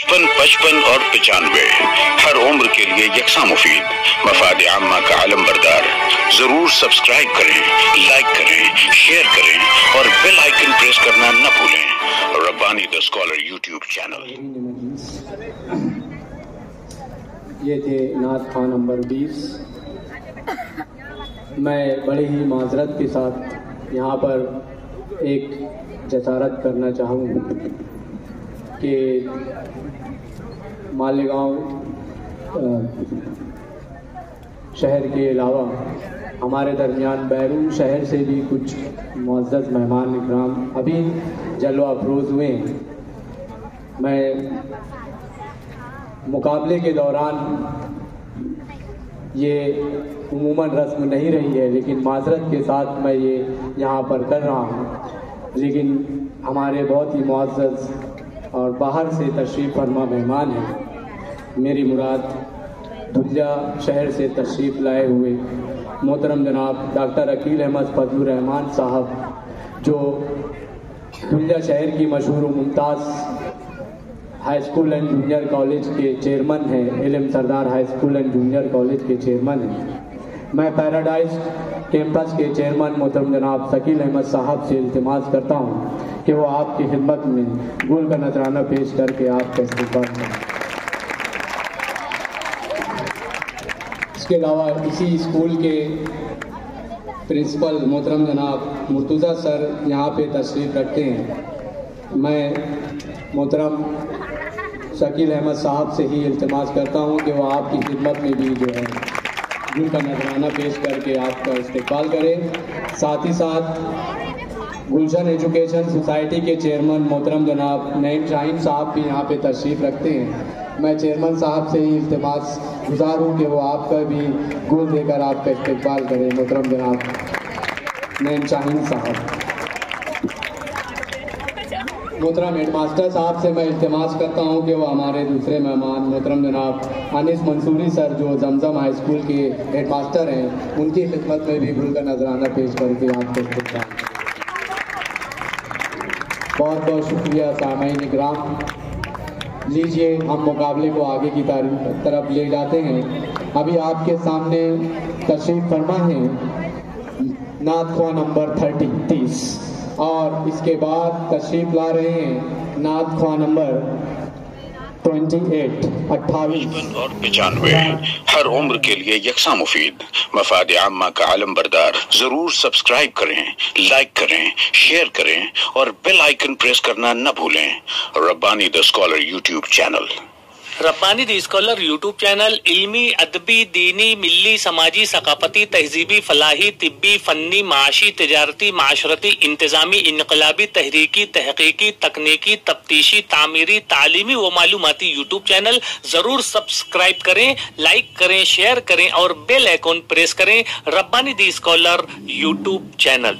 पचपन पचपन और पचानवे। हर उम्र के लिए यकसा मुफीद। मफाद आमा का आलम बरदार। ज़रूर सब्सक्राइब करें, लाइक करें, शेयर करें और बेल आइकन प्रेस करना न भूलें। Rabbani the scholar YouTube channel. ये थे नाथ खान नंबर 20 मैं बड़ी ही माजरत के साथ यहाँ पर एक जसारत करना चाहूँगा कि मालेगांव शहर के अलावा हमारे दरमियान बैरून शहर से भी कुछ मुआज़ मेहमान इकराम अभी जलवा अफरोज़ हुए मैं मुकाबले के दौरान ये उमूमन रस्म नहीं रही है, लेकिन माजरत के साथ मैं ये यहाँ पर कर रहा हूँ। लेकिन हमारे बहुत ही मुआज़ और बाहर से तशरीफ़ फरमा मेहमान हैं। मेरी मुराद धुलिया शहर से तशरीफ़ लाए हुए मोहतरम जनाब डॉक्टर अकील अहमद फजलुर रहमान साहब, जो धुलिया शहर की मशहूर Mumtaz high school and junior college के चेयरमैन हैं। LM Sardar high school and junior college के चेयरमैन हैं। मैं पैराडाइज कैंपस के चेयरमैन मोहतरम जनाब शकील अहमद साहब से इल्तमास करता हूँ कि वो आपकी खिदमत में गुल का नजराना पेश करके आपका करें इसके अलावा इसी स्कूल के प्रिंसिपल मोहतरम जनाब मुर्तज़ा सर यहाँ पे तशरीफ़ रखते हैं। मैं मोहतरम शकील अहमद साहब से ही इल्तमास करता हूँ कि वो आपकी खिदमत में भी जो है गुल का नजराना पेश करके आपका इस्तेमाल करें। साथ ही साथ गुलशन एजुकेशन सोसाइटी के चेयरमैन मोहतरम जनाब नईम शाहिम साहब भी यहाँ पे तशरीफ़ रखते हैं। मैं चेयरमैन साहब से ही इल्तमास गुजार हूँ कि वो आपका भी गुल देकर आपका इस्तेमाल करें, मोहतरम जनाब नईम शाहिम साहब। मोहतरम हेडमास्टर साहब से मैं इल्तमास करता हूँ कि वो हमारे दूसरे मेहमान, मोहतरम जनाब अनिस मंसूरी सर, जो जमजम हाई स्कूल के हेडमास्टर हैं, उनकी खिदमत में भी गुल का नजराना पेश करके आपको बहुत बहुत शुक्रिया सामाइन इकराम लीजिए, हम मुकाबले को आगे की तारीफ़ तरफ़ ले जाते हैं। अभी आपके सामने तशरीफ़ फरमा है नाथवा नंबर थर्टी, तीस। और इसके बाद तशरीफ़ ला रहे हैं नाथ खां नंबर 28 अट्ठाईस। पचपन और पचानवे। हर उम्र के लिए यकसा मुफीद। मफाद आमा का आलम बरदार। ज़रूर सब्सक्राइब करें, लाइक करें, शेयर करें और बेल आइकन प्रेस करना न भूलें। Rabbani the scholar YouTube channel. Rabbani the scholar YouTube channel, इल्मी, अदबी, दीनी मिली समाजी, सकाफती, तहजीबी, फलाही, तिब्बी, फन्नी, माशी, तजारती, माशरती, इंतजामी, इनकलाबी, तहरीकी, तहकीकी, तकनीकी, तफ्तीशी, तामीरी, तालीमी व मालूमती यूट्यूब चैनल ज़रूर सब्सक्राइब करें, लाइक करें, शेयर करें और बेल आइकॉन प्रेस करें Rabbani the scholar YouTube channel.